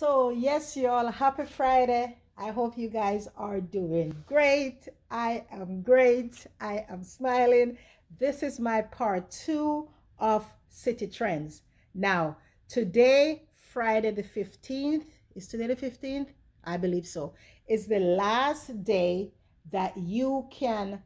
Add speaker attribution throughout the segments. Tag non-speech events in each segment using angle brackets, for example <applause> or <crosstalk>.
Speaker 1: So, yes, y'all, happy Friday. I hope you guys are doing great. I am great. I am smiling. This is my part two of Citi Trends. Now, today, Friday the 15th, is today the 15th? I believe so. Is the last day that you can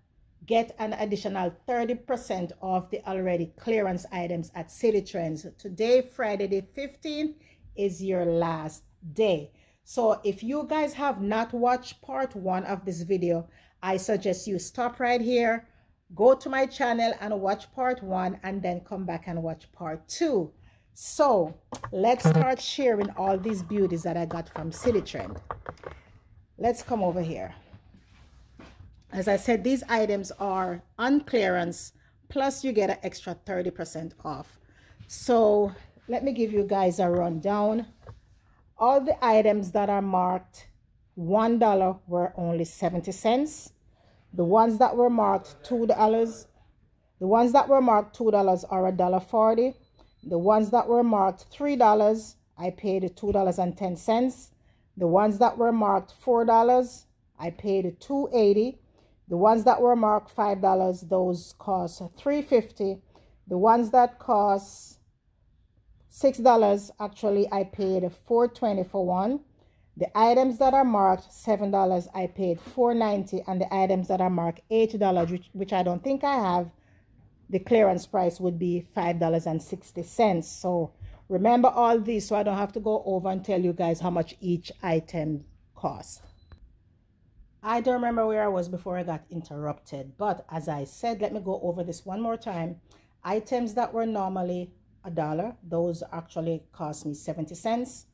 Speaker 1: get an additional 30% off the already clearance items at Citi Trends. Today, Friday the 15th, is your last day. So if you guys have not watched part one of this video, I suggest you stop right here, go to my channel and watch part one and then come back and watch part two. So let's start sharing all these beauties that I got from Citi Trend. Let's come over here. As I said, these items are on clearance, plus you get an extra 30% off. So let me give you guys a rundown. All the items that are marked $1 were only 70 cents. The ones that were marked $2, the ones that were marked $2 are $1.40. The ones that were marked $3, I paid $2.10. The ones that were marked $4, I paid $2.80. The ones that were marked $5, those cost $3.50. The ones that cost $6, actually I paid $4.20 for one. The items that are marked $7, I paid $4.90. And the items that are marked $8, which, which I don't think I have, the clearance price would be $5.60. So remember all these so I don't have to go over and tell you guys how much each item cost. I don't remember where I was before I got interrupted, but as I said, let me go over this one more time. Items that were normally a dollar, those actually cost me 70 cents.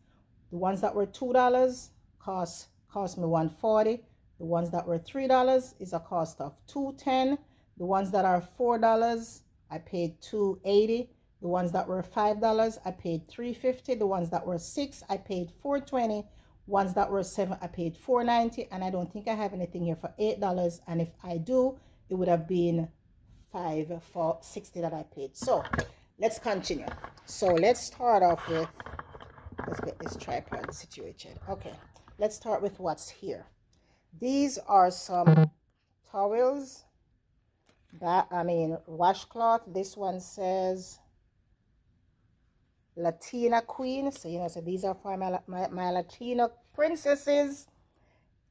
Speaker 1: The ones that were $2 cost, cost me 140. The ones that were $3 is a cost of 210. The ones that are $4, I paid 280. The ones that were $5, I paid 350. The ones that were 6, I paid 420 ones that were seven i paid 4.90 and i don't think i have anything here for eight dollars and if i do it would have been five for 60 that i paid so let's continue so let's start off with let's get this tripod situated okay let's start with what's here these are some towels that i mean washcloth this one says Latina queen. So, you know, so these are for my, my, my Latino princesses.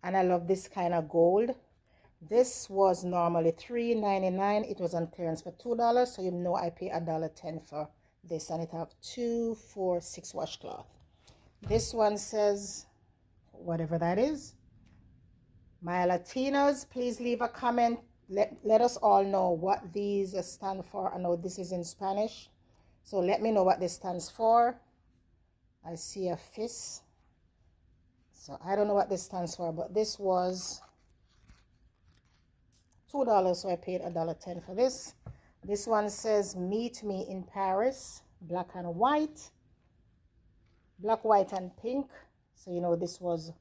Speaker 1: And I love this kind of gold. This was normally $3.99. It was on clearance for $2. So, you know, I pay $1.10 for this. And it have two, four, six washcloth. This one says, whatever that is. My Latinos, please leave a comment. Let, let us all know what these stand for. I know this is in Spanish. So let me know what this stands for. I see a fist. So I don't know what this stands for, but this was $2, so I paid a dollar ten for this. This one says, meet me in Paris, black and white. Black, white, and pink. So, you know, this was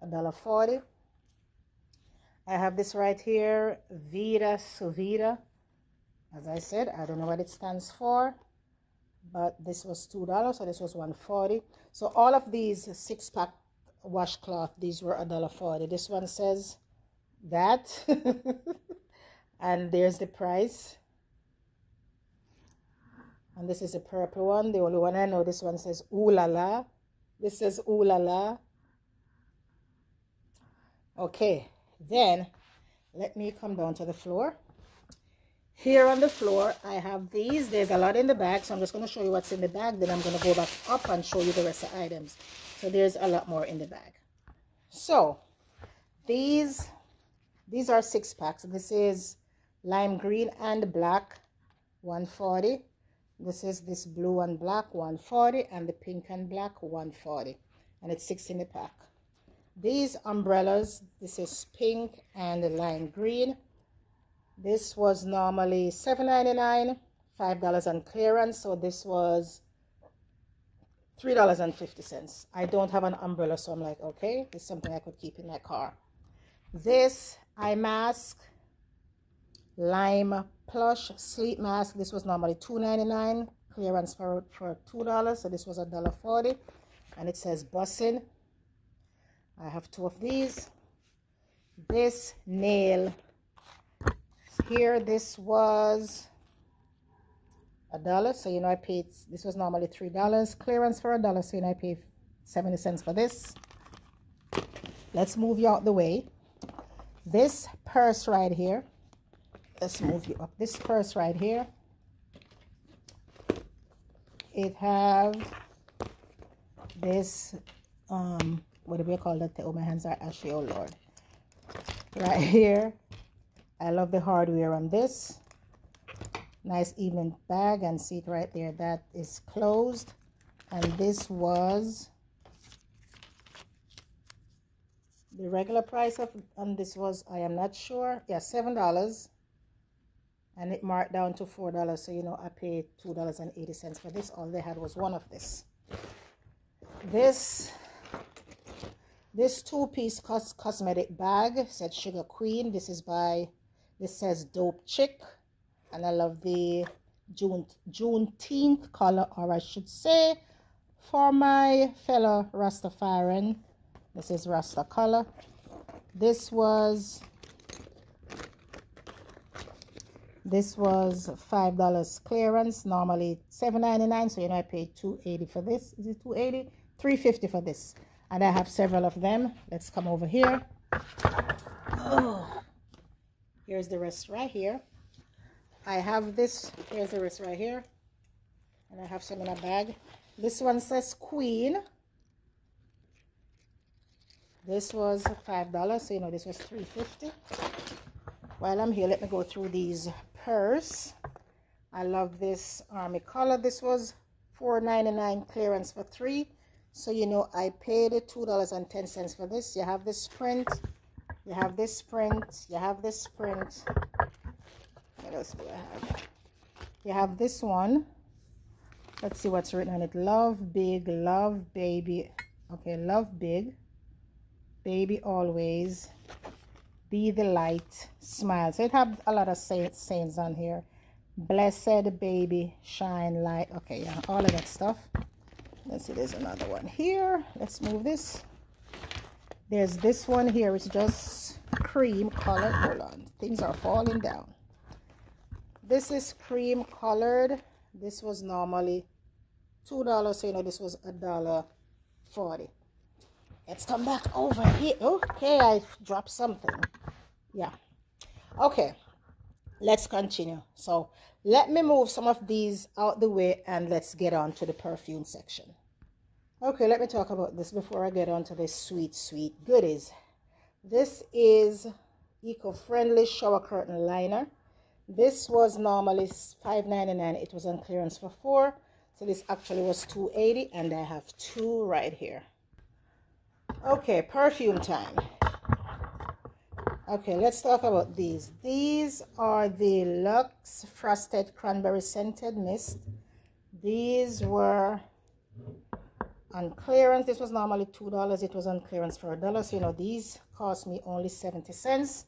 Speaker 1: a dollar forty. I have this right here, Vida Suvida. As I said, I don't know what it stands for but this was two dollars so this was 140 so all of these six pack washcloth these were a dollar 40 this one says that <laughs> and there's the price and this is a purple one the only one i know this one says ooh la la this says ooh la la okay then let me come down to the floor here on the floor, I have these. There's a lot in the bag, so I'm just going to show you what's in the bag. Then I'm going to go back up and show you the rest of the items. So there's a lot more in the bag. So these, these are six packs. This is lime green and black, 140. This is this blue and black, 140. And the pink and black, 140. And it's six in the pack. These umbrellas, this is pink and lime green, this was normally $7.99, $5 on clearance. So this was $3.50. I don't have an umbrella, so I'm like, okay, it's something I could keep in my car. This eye mask, lime plush sleep mask. This was normally $2.99, clearance for, for $2. So this was $1.40. and it says bussin I have two of these this nail here this was a dollar so you know I paid this was normally three dollars clearance for a dollar so you know I paid 70 cents for this let's move you out the way this purse right here let's move you up. This purse right here it have this um what do we call that? Oh my hands are ashy oh lord. Right <laughs> here i love the hardware on this. Nice even bag and seat right there that is closed. And this was the regular price of on this was i am not sure yeah seven dollars. And it marked down to four dollars so you know i paid two dollars and 80 cents for this. All they had was one of this. This this two-piece cos cosmetic bag said sugar queen. This is by this says dope chick. And i love the june juneteenth color or i should say for my fellow rastafarian this is rasta color. This was this was five dollars clearance. Normally seven ninety nine. so you know i paid 280 for this. Is it 280 350 for this. And i have several of them. Let's come over here. Oh here's the rest right here. I have this here's the rest right here. And i have some in a bag. This one says queen this was five dollars so you know this was 350 while i'm here let me go through these purse. I love this army color. This was 4.99 clearance for three. So you know i paid two dollars and ten cents for this. You have this print. You have this print. You have this print. What else do i have? You have this one. Let's see what's written on it. Love big love baby. Okay love big baby always be the light. Smile. So it have a lot of say sayings on here. Blessed baby shine light. Okay yeah all of that stuff. Let's see there's another one here. Let's move this. There's this one here it's just cream colored. Hold on things are falling down. This is cream colored. This was normally two dollars so you know this was a dollar 40 let's come back over here. Okay i dropped something. Yeah. Okay. Let's continue. So let me move some of these out the way and let's get on to the perfume section. Okay let me talk about this before i get on to this sweet sweet goodies. This is eco-friendly shower curtain liner. This was normally $5.99 it was on clearance for four so this actually was 280 and i have two right here Okay, perfume time. Okay, let's talk about these. These are the Lux Frosted Cranberry Scented Mist. These were on clearance. This was normally $2. It was on clearance for a dollar. So, you know, these cost me only 70 cents.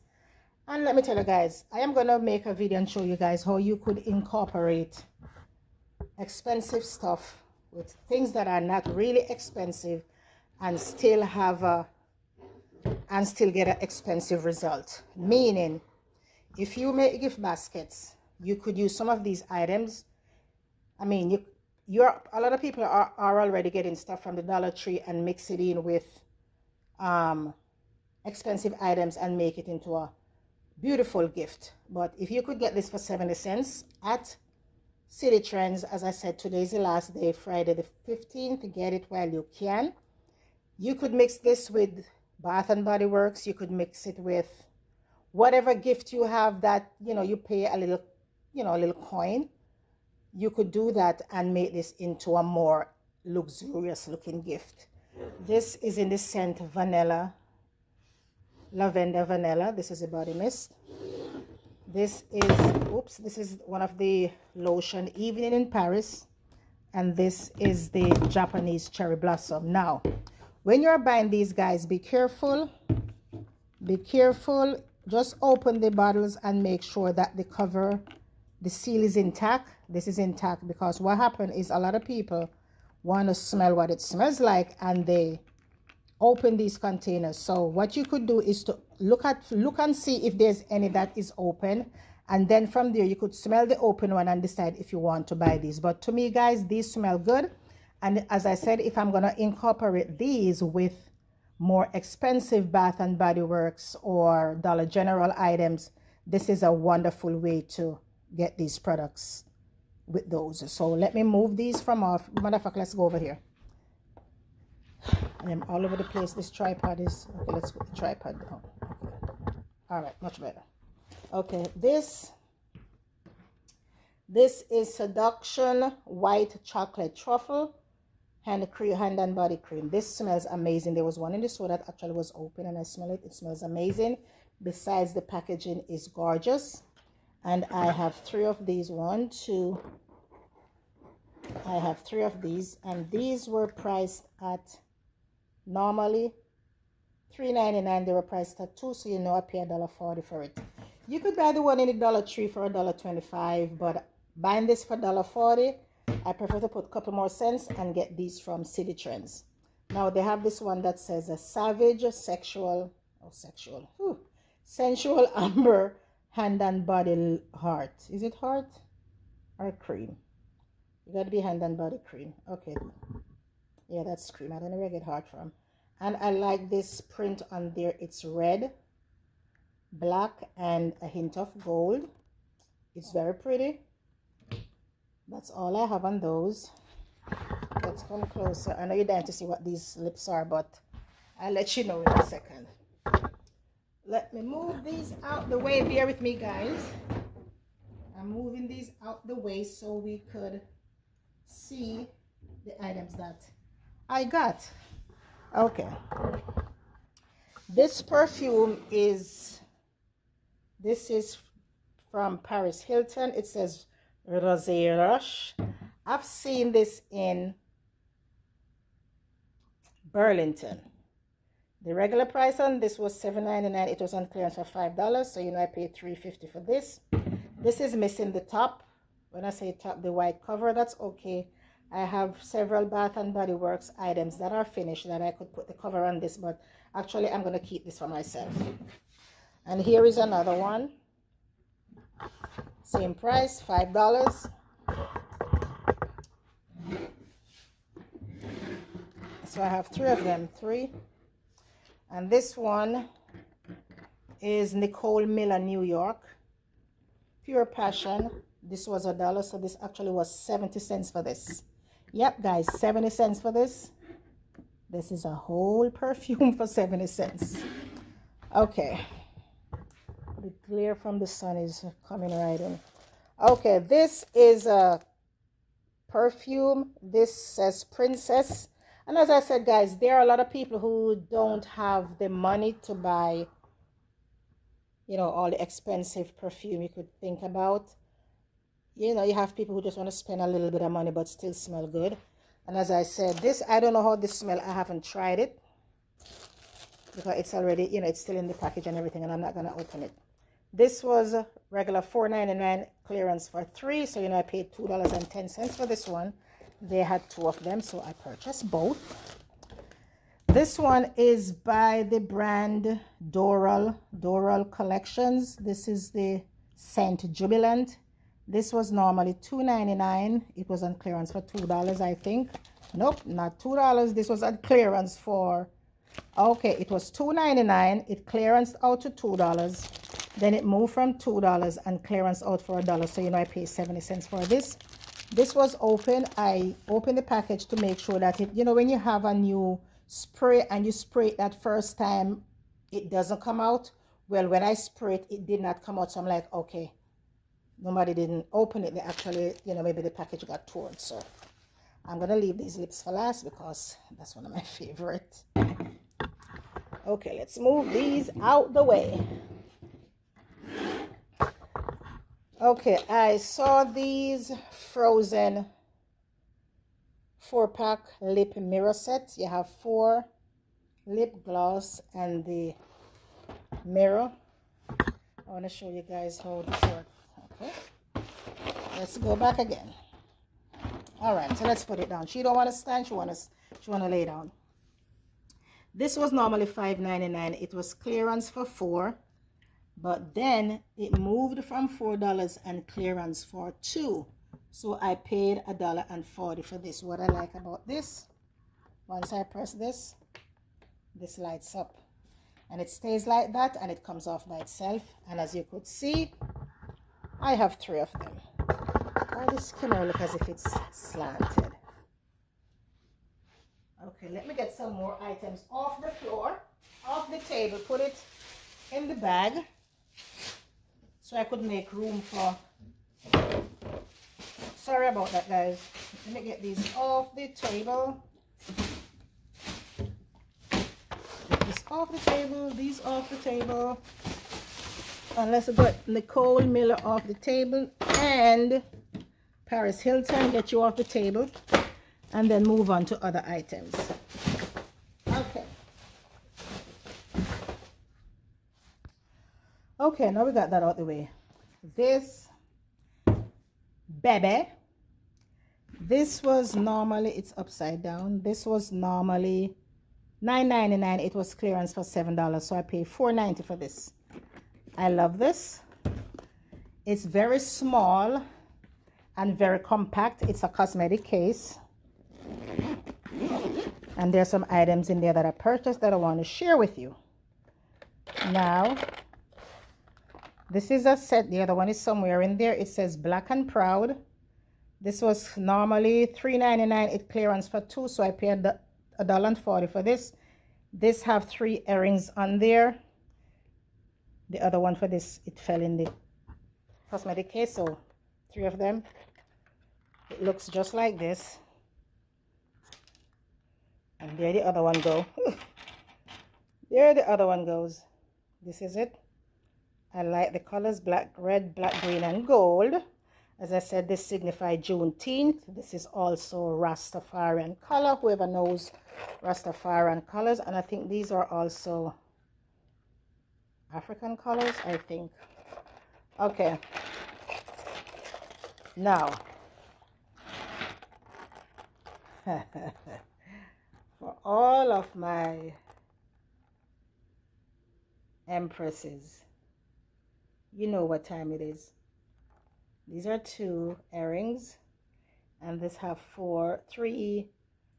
Speaker 1: And let me tell you guys, I am going to make a video and show you guys how you could incorporate expensive stuff with things that are not really expensive and still have a and still get an expensive result. Meaning if you make gift baskets you could use some of these items. I mean you you're a lot of people are, are already getting stuff from the dollar tree and mix it in with um expensive items and make it into a beautiful gift. But if you could get this for 70 cents at Citi Trends as i said today is the last day friday the 15th get it while you can you could mix this with Bath and Body Works. You could mix it with whatever gift you have that, you know, you pay a little, you know, a little coin. You could do that and make this into a more luxurious looking gift. This is in the scent vanilla, lavender vanilla. This is a body mist. This is, oops, this is one of the lotion evening in Paris. And this is the Japanese cherry blossom. Now, when you're buying these guys be careful be careful. Just open the bottles and make sure that the cover the seal is intact. This is intact because what happened is a lot of people want to smell what it smells like and they open these containers. So what you could do is to look at look and see if there's any that is open. And then from there you could smell the open one and decide if you want to buy these. But to me guys these smell good and as i said if i'm going to incorporate these with more expensive bath and body works or dollar general items this is a wonderful way to get these products with those so let me move these from off motherfucker let's go over here I am all over the place. This tripod is okay. Let's put the tripod down. Okay. All right, much better. Okay, this this is Seduction White Chocolate Truffle hand cream, hand and body cream. This smells amazing. There was one in the store that actually was open, and I smell it. It smells amazing. Besides, the packaging is gorgeous, and I have three of these. One, two. I have three of these, and these were priced at Normally, $3.99 they were priced at two, so you know I pay $1.40 for it. You could buy the one in the Dollar Tree for $1.25, but buying this for $1.40, I prefer to put a couple more cents and get these from Citi Trends. Now they have this one that says a savage sexual, oh sexual, whew, sensual <laughs> amber hand and body heart. Is it heart or cream? You got to be hand and body cream. Okay. Yeah, that's cream. I don't know where I get heart from and I like this print on there it's red black and a hint of gold it's very pretty that's all I have on those. Let's come closer. I know you're dying to see what these lips are but I'll let you know in a second. Let me move these out the way. Bear with me guys. I'm moving these out the way so we could see the items that I got. Okay. This perfume is, this is from Paris Hilton. It says Rosé Rush. I've seen this in Burlington. The regular price on this was $7.99. It was on clearance for $5. So, you know, I paid $3.50 for this. This is missing the top. When I say top, the white cover, that's okay. I have several Bath and Body Works items that are finished that I could put the cover on this, but actually I'm going to keep this for myself. And here is another one. Same price, $5. So I have three of them, three. And this one is Nicole Miller, New York. Pure Passion. This was a dollar, so this actually was 70 cents for this. Yep, guys, 70 cents for this. This is a whole perfume <laughs> for 70 cents. Okay. The glare from the sun is coming right in. Okay, this is a perfume. This says Princess. And as I said, guys, there are a lot of people who don't have the money to buy, you know, all the expensive perfume you could think about you know, you have people who just want to spend a little bit of money but still smell good. And as I said, this, I don't know how this smell. I haven't tried it. Because it's already, you know, it's still in the package and everything. And I'm not going to open it. This was regular $4.99 clearance for three. So, you know, I paid $2.10 for this one. They had two of them. So, I purchased both. This one is by the brand Doral, Doral Collections. This is the Scent Jubilant. This was normally $2.99. It was on clearance for $2, I think. Nope, not $2. This was on clearance for, okay, it was $2.99. It clearanced out to $2. Then it moved from $2 and clearance out for a dollar. So, you know, I paid 70 cents for this. This was open. I opened the package to make sure that it, you know, when you have a new spray and you spray it that first time, it doesn't come out. Well, when I sprayed it, it did not come out. So I'm like, okay, nobody didn't open it they actually you know maybe the package got torn so i'm gonna leave these lips for last because that's one of my <laughs> favorite okay let's move these out the way okay i saw these frozen four pack lip mirror sets you have four lip gloss and the mirror i want to show you guys how this works Okay, let's go back again. All right, so let's put it down. She don't want to stand. She want to she want to lay down. This was normally $5.99. It was clearance for four, but then it moved from $4 and clearance for two. So I paid a dollar and 40 for this. What I like about this, once I press this, this lights up and it stays like that and it comes off by itself. And as you could see, I have three of them. Oh, this camera look as if it's slanted. Okay, let me get some more items off the floor, off the table, put it in the bag so I could make room for sorry about that guys. Let me get these off the table. This off the table these off the table. And let's get Nicole Miller off the table and Paris Hilton get you off the table. And then move on to other items okay okay now we got that out the way. This baby this was normally it's upside down. This was normally 9.99 it was clearance for seven dollars so i paid 4.90 for this. I love this. It's very small and very compact. It's a cosmetic case. And there's some items in there that i purchased that i want to share with you. Now this is a set the other one is somewhere in there. It says black and proud. This was normally $3.99 it clearance for two so i paid a dollar and 40 for this. This have three earrings on there. The other one for this it fell in the cosmetic case so three of them. It looks just like this. And there the other one go. <laughs> There the other one goes. This is it I like the colors black, red, black, green, and gold. As I said, this signifies Juneteenth. This is also Rastafarian color, whoever knows Rastafarian colors. And I think these are also African colors, I think. Okay. Now, <laughs> for all of my empresses, you know what time it is. These are two earrings and this have four, three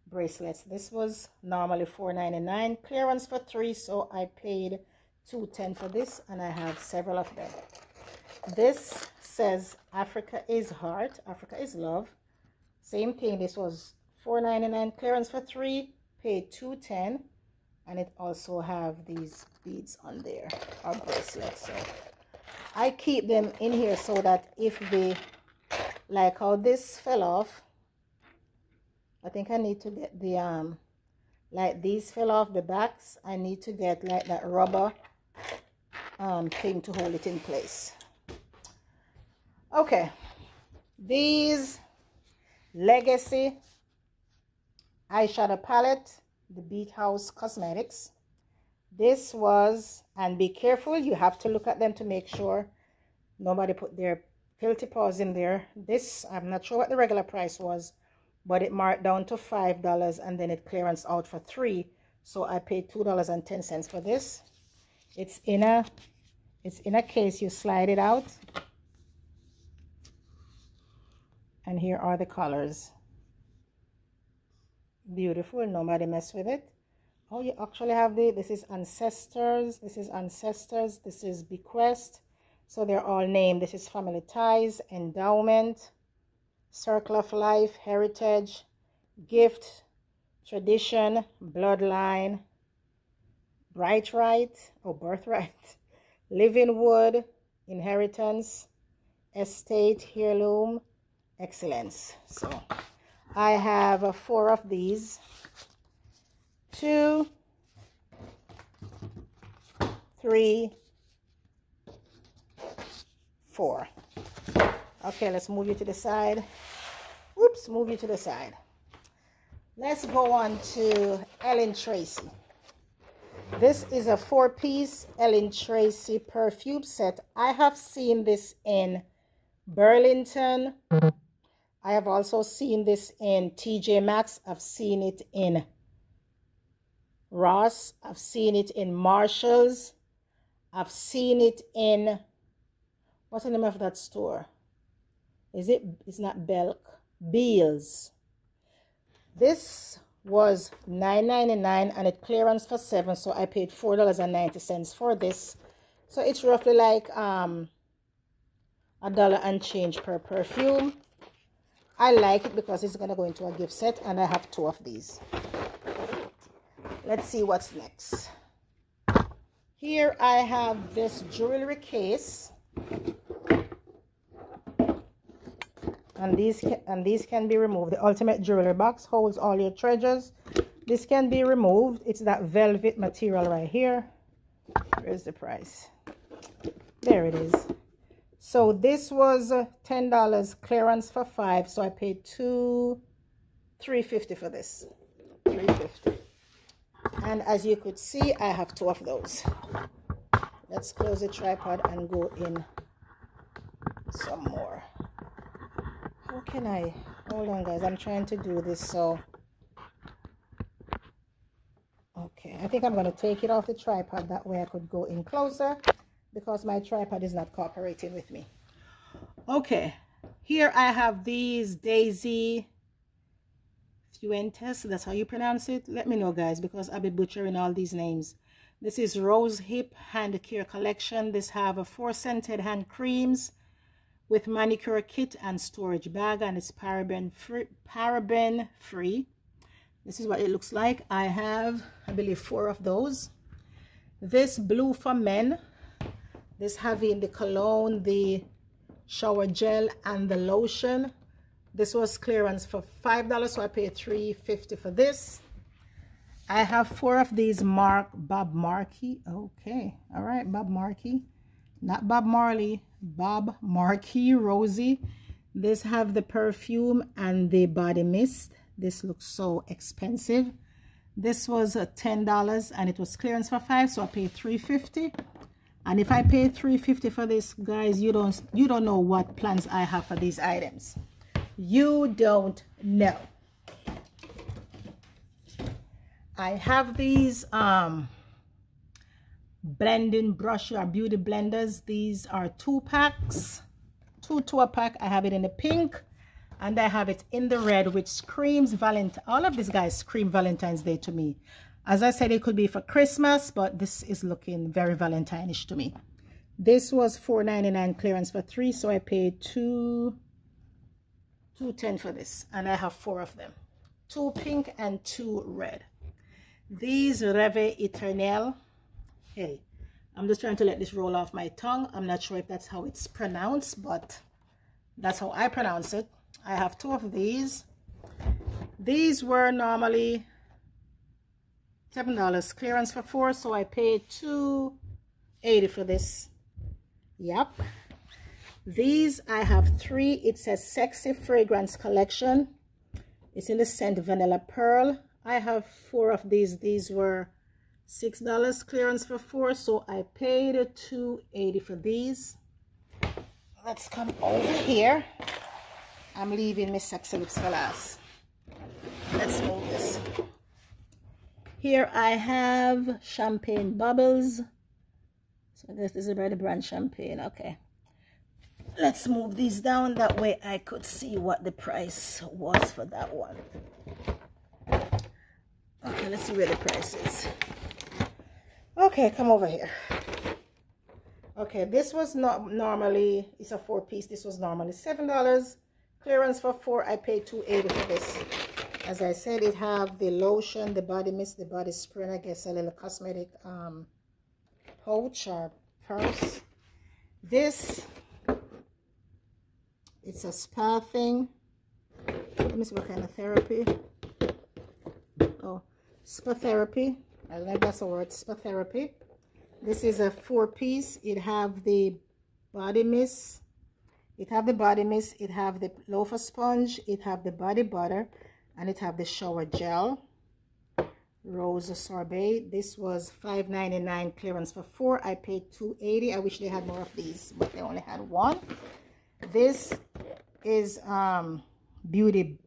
Speaker 1: bracelets. This was normally $4.99, clearance for three, so I paid $2.10 for this and I have several of them. This says Africa is heart, Africa is love. Same thing, this was $4.99, clearance for three, paid $2.10 and it also have these beads on there, or bracelets. So I keep them in here so that if they, like how this fell off, I think I need to get the, um, like these fell off the backs, I need to get like that rubber um, thing to hold it in place. Okay, these Legacy eyeshadow palette, the Beat House Cosmetics this was and be careful you have to look at them to make sure nobody put their filthy paws in there. This i'm not sure what the regular price was but it marked down to five dollars and then it clearance out for three. So i paid two dollars and ten cents for this. It's in a it's in a case you slide it out. And here are the colors. Beautiful nobody mess with it oh you actually have the this is ancestors this is ancestors this is bequest. So they're all named. This is family ties endowment circle of life heritage gift tradition bloodline bright right or birthright <laughs> living wood inheritance estate heirloom excellence. So i have four of these two, three, four. Okay, let's move you to the side. Oops, move you to the side. Let's go on to Ellen Tracy. This is a four-piece Ellen Tracy perfume set. I have seen this in Burlington I have also seen this in TJ Maxx. I've seen it in Ross. I've seen it in Marshall's. I've seen it in, what's the name of that store? Is it, it's not Belk, Bealls. This was $9.99 and it clearance for 7 so I paid $4.90 for this. So it's roughly like um a dollar and change per perfume. I like it because it's going to go into a gift set and I have two of these. Let's see what's next. Here I have this jewelry case. And these, can, and these can be removed. The Ultimate Jewelry Box holds all your treasures. This can be removed. It's that velvet material right here. Where's the price? There it is. So this was uh, $10 clearance for five. So I paid two, 350 for this. 350 And as you could see, I have two of those. Let's close the tripod and go in some more. How can I? Hold on, guys. I'm trying to do this so... Okay, I think I'm going to take it off the tripod. That way I could go in closer because my tripod is not cooperating with me. Okay, here I have these Daisy Fuentes. That's how you pronounce it. Let me know, guys, because I'll be butchering all these names. This is Rose Hip Hand Care Collection. This have a four scented hand creams with manicure kit and storage bag, and it's paraben free. Paraben free. This is what it looks like. I have, I believe, four of those. This blue for men this having the cologne, the shower gel, and the lotion. This was clearance for $5, so I paid $3.50 for this. I have four of these Mark Bob Markey. Okay, all right, Bob Markey. Not Bob Marley, Bob Markey Rosie. This have the perfume and the body mist. This looks so expensive. This was uh, $10 and it was clearance for 5 so I paid $3.50 and if I pay 350 for this guys you don't you don't know what plans I have for these items you don't know. I have these um blending brush or beauty blenders. These are two packs two to a pack. I have it in the pink and I have it in the red which screams Valentine all of these guys scream Valentine's Day to me. As I said, it could be for Christmas, but this is looking very Valentine-ish to me. This was $4.99 clearance for three, so I paid two, two ten for this, and I have four of them. Two pink and two red. These Reve Eternel. Hey, I'm just trying to let this roll off my tongue. I'm not sure if that's how it's pronounced, but that's how I pronounce it. I have two of these. These were normally seven dollars clearance for four so i paid two eighty for this yep these i have three. It says sexy fragrance collection. It's in the scent vanilla pearl. I have four of these. These were six dollars clearance for four so i paid two eighty for these. Let's come over here. I'm leaving Miss sexy lips for last. Let's move this. Here I have champagne bubbles. So this is by the brand champagne. Okay. Let's move these down. That way I could see what the price was for that one. Okay, let's see where the price is. Okay, come over here. Okay, this was not normally, it's a four piece. This was normally $7. Clearance for four, I paid 280 for this as I said, it have the lotion, the body mist, the body spray, I guess a little cosmetic um, pouch or purse. This, it's a spa thing. Let me see what kind of therapy. Oh, spa therapy. I like that's a word, spa therapy. This is a four-piece. It have the body mist. It have the body mist. It have the loofah sponge. It have the body butter and it have the shower gel rose sorbet this was 5.99 clearance for four i paid 2.80 i wish they had more of these but they only had one this is um beauty.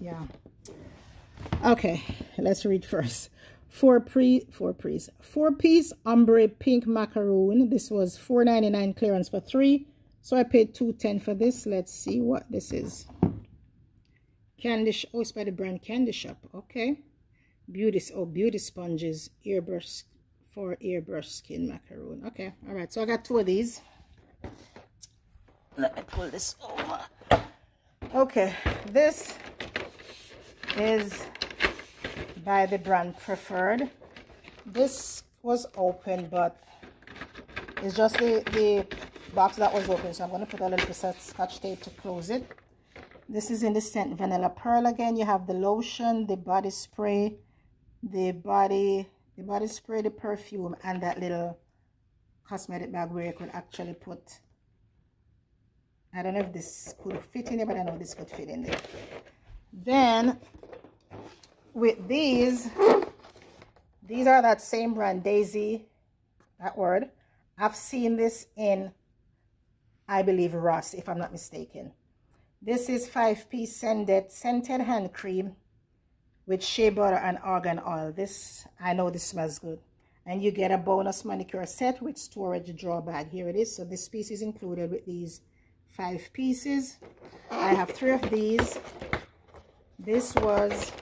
Speaker 1: Yeah. Okay let's read first. Four pre four piece four piece ombre pink macaroon. This was 4.99 clearance for three. So i paid 210 for this. Let's see what this is. Candy oh it's by the brand candy shop. Okay. Beauty oh beauty sponges airbrush for airbrush skin macaroon. Okay all right. So i got two of these let me pull this over. Okay this is by the brand preferred. This was open but it's just the the box that was open so i'm going to put a little bit of scotch tape to close it. This is in the scent vanilla pearl again. You have the lotion the body spray the body the body spray the perfume and that little cosmetic bag where you could actually put I don't know if this could fit in there, but I know this could fit in there. Then, with these, these are that same brand, Daisy, that word. I've seen this in, I believe, Ross, if I'm not mistaken. This is 5-piece scented, scented hand cream with shea butter and argan oil. This, I know this smells good. And you get a bonus manicure set with storage drawer bag. Here it is. So this piece is included with these five pieces. I have three of these. This was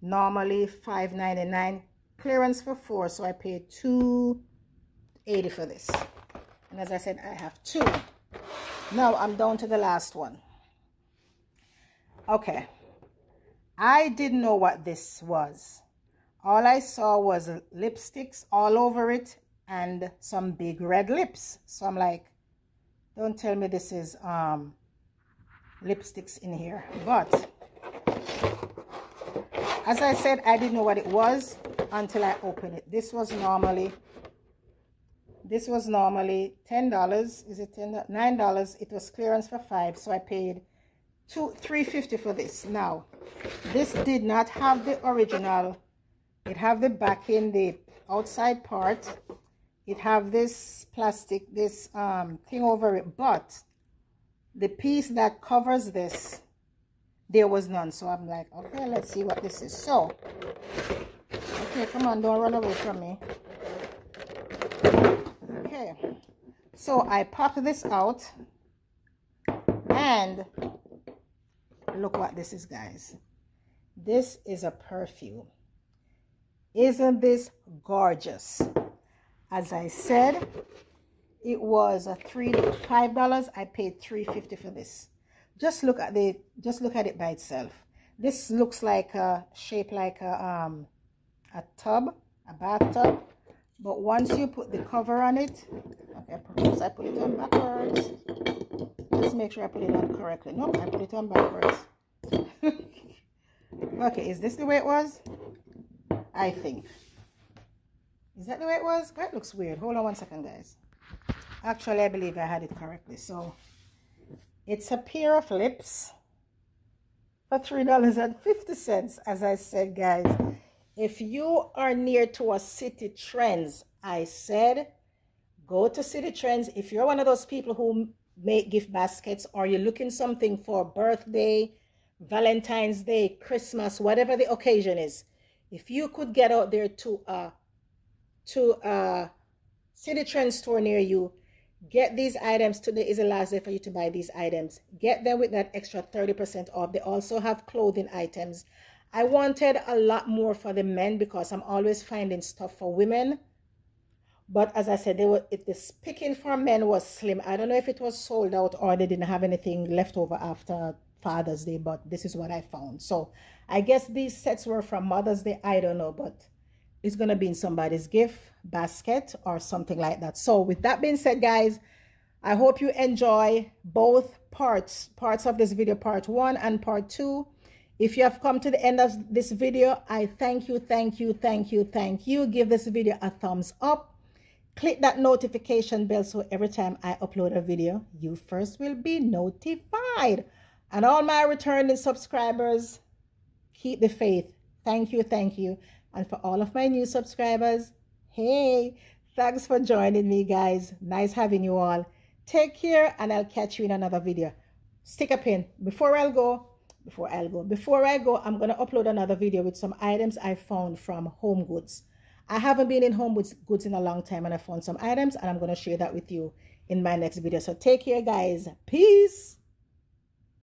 Speaker 1: normally 5.99 clearance for four so i paid 2.80 for this. And as i said i have two. Now i'm down to the last one. Okay. I didn't know what this was. All i saw was lipsticks all over it and some big red lips. So i'm like don't tell me this is um, lipsticks in here. But, as I said, I didn't know what it was until I opened it. This was normally, this was normally $10. Is it $10? $9. It was clearance for 5 So I paid two, $3.50 for this. Now, this did not have the original. It have the back in the outside part it have this plastic this um thing over it but the piece that covers this there was none. So i'm like okay let's see what this is. So okay come on don't run away from me. Okay so i pop this out and look what this is guys. This is a perfume. Isn't this gorgeous as I said, it was a three five dollars. I paid three fifty for this. Just look at the just look at it by itself. This looks like a shape like a um a tub, a bathtub. But once you put the cover on it, okay, perhaps I put it on backwards. Let's make sure I put it on correctly. Nope, I put it on backwards. <laughs> okay, is this the way it was? I think. Is that the way it was? That looks weird. Hold on one second, guys. Actually, I believe I had it correctly. So, it's a pair of lips for $3.50. As I said, guys, if you are near to a Citi Trends, I said, go to Citi Trends. If you're one of those people who make gift baskets or you're looking something for birthday, Valentine's Day, Christmas, whatever the occasion is, if you could get out there to a to a Citi Trend store near you. Get these items. Today is the last day for you to buy these items. Get them with that extra 30% off. They also have clothing items. I wanted a lot more for the men because I'm always finding stuff for women. But as I said, they were it, the picking for men was slim. I don't know if it was sold out or they didn't have anything left over after Father's Day, but this is what I found. So I guess these sets were from Mother's Day. I don't know, but it's going to be in somebody's gift basket or something like that. So with that being said, guys, I hope you enjoy both parts, parts of this video, part one and part two. If you have come to the end of this video, I thank you, thank you, thank you, thank you. Give this video a thumbs up. Click that notification bell so every time I upload a video, you first will be notified. And all my returning subscribers, keep the faith. Thank you, thank you. And for all of my new subscribers, hey, thanks for joining me, guys. Nice having you all. Take care, and I'll catch you in another video. Stick a pin. Before I'll go, before I'll go, before I go, I'm going to upload another video with some items I found from Home Goods. I haven't been in Home Goods in a long time and I found some items and I'm going to share that with you in my next video. So take care guys. Peace.